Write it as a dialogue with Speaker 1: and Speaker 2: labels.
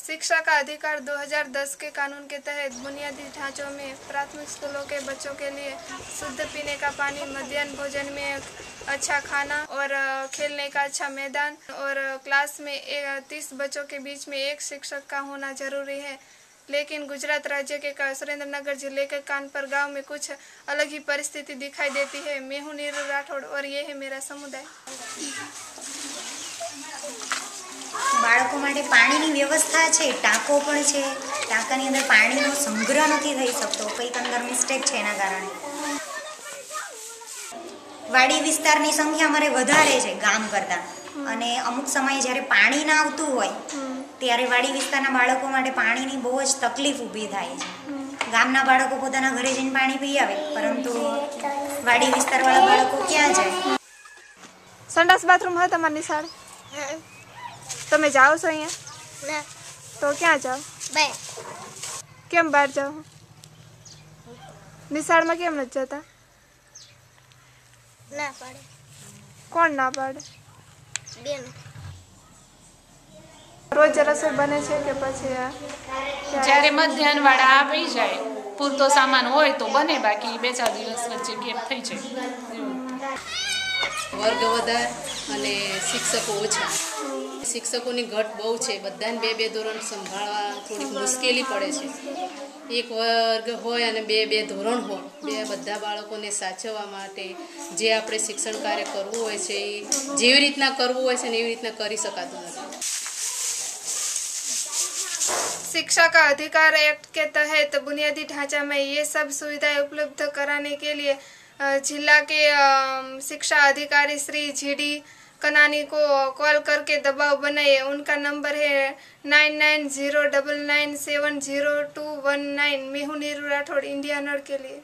Speaker 1: शिक्षा का अधिकार 2010 के कानून के तहत बुनियादी ढांचों में प्राथमिक स्कूलों के बच्चों के लिए शुद्ध पीने का पानी, मध्यान्ह भोजन में अच्छा खाना और खेलने का अच्छा मैदान और क्लास में तीस बच्चों के बीच में एक शिक्षक का होना ज़रूरी है। लेकिन गुजरात राज्य के का- सुरेंद्रनगर जिले के कानपुर गांव में कुछ अलग ही परिस्थिति दिखाई देती है मैं हूं नीरू राठौड़ और ये है मेरा समुदाय
Speaker 2: બાળકો માટે પાણીની વ્યવસ્થા છે ટાંકો પણ છે ટાંકાની અંદર પાણીનો સંગ્રહ નથી થઈ શકતો કંઈક અંદર મિસ્ટેક છે એના કારણે વાડી વિસ્તારની સંખ્યા અમારે વધારે છે ગામ કરતાં અને અમુક સમયે જ્યારે પાણી ના આવતું હોય ત્યારે વાડી વિસ્તારના બાળકો માટે પાણીની બહુ જ તકલીફ ઊભી થાય છે. ગામના બાળકો પોતાના ઘરે જઈને પાણી પી આવે પરંતુ વાડી વિસ્તારવાળા બાળકો ક્યાં જાય?
Speaker 1: સંડાસ બાથરૂમ હોય તમારી નિશાળ તમે જાઓ છો અહીંયા? તો ક્યાં જાઓ?
Speaker 3: બે
Speaker 1: કેમ બહાર જાઓ? નિશાળમાં કેમ નથી જતા?
Speaker 3: ના પાડે.
Speaker 1: કોણ ના પાડે?
Speaker 3: બેન.
Speaker 1: રોજ રસોઈ બને છે કે પછી આ
Speaker 4: જ્યારે મધ્યાહન વાળા આવી જાય પૂરતો સામાન હોય તો બને બાકી બે ચાર દિવસ વચ્ચે ગેપ થઈ જાય.
Speaker 5: વર્ગ વધારે. અને શિક્ષકો ઓછા શિક્ષકોની ઘટ બહુ છે બધાને બે બે ધોરણ સંભાળવા થોડીક મુશ્કેલી પડે છે એક વર્ગ હોય અને બે બે ધોરણ હોય બે બધા બાળકોને સાચવવા માટે જે આપણે શિક્ષણ કાર્ય કરવું હોય છે એ જેવી રીતના કરવું હોય છે ને એવી રીતના કરી શકાતું નથી
Speaker 1: शिक्षा का अधिकार एक्ट के तहत बुनियादी ढांचा में ये सब सुविधाएं उपलब्ध कराने के लिए अ, जिला के अ, शिक्षा अधिकारी श्री जीडी कनानी को कॉल करके दबाव बनाए उनका नंबर है nine nine zero double nine seven zero two one nine. Mayhew Neeru Rathore India नड़ के लिए।